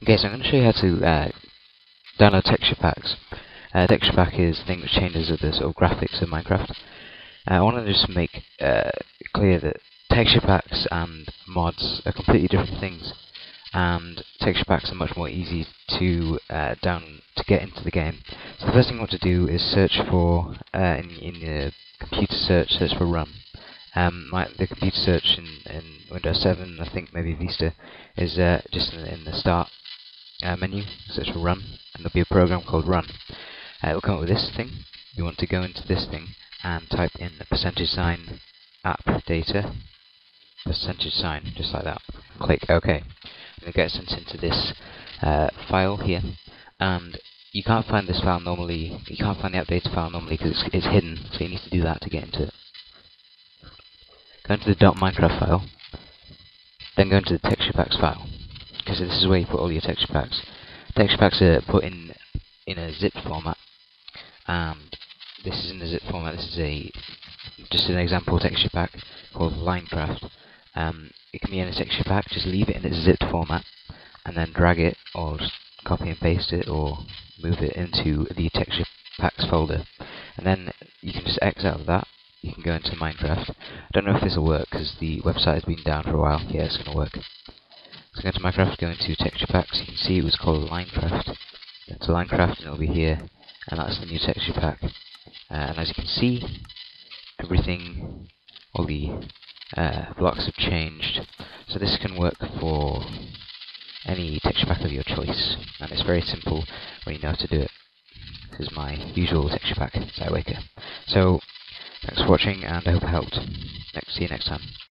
Okay, so I'm going to show you how to uh, download texture packs. Uh, texture pack is thing which changes the sort of graphics of Minecraft. Uh, I want to just make uh, clear that texture packs and mods are completely different things, and texture packs are much more easy to uh, down to get into the game. So the first thing I want to do is search for uh, in, in the computer search, search for run. Um, my, the computer search in, in Windows 7, I think maybe Vista, is uh, just in, in the start uh, menu, search for run, and there'll be a program called run. Uh, it'll come up with this thing. You want to go into this thing and type in the percentage sign app data, percentage sign, just like that. Click OK. And it gets sent into this uh, file here, and you can't find this file normally. You can't find the updated file normally because it's, it's hidden, so you need to do that to get into it. Go into the .minecraft file, then go into the texture packs file because this is where you put all your texture packs. Texture packs are put in in a zip format, and this is in the zip format. This is a just an example texture pack called Linecraft. Um, it can be in a texture pack. Just leave it in its zipped format, and then drag it, or copy and paste it, or move it into the texture packs folder. And then you can just X out of that. You can go into Minecraft. I don't know if this will work because the website has been down for a while. Yeah, it's going to work. So go to Minecraft, go into texture packs, you can see it was called Linecraft. Go to Linecraft and it'll be here, and that's the new texture pack. Uh, and as you can see, everything, all the uh, blocks have changed. So this can work for any texture pack of your choice, and it's very simple when you know how to do it. This is my usual texture pack, Xaiwaker. So, thanks for watching, and I hope it helped. Next, see you next time.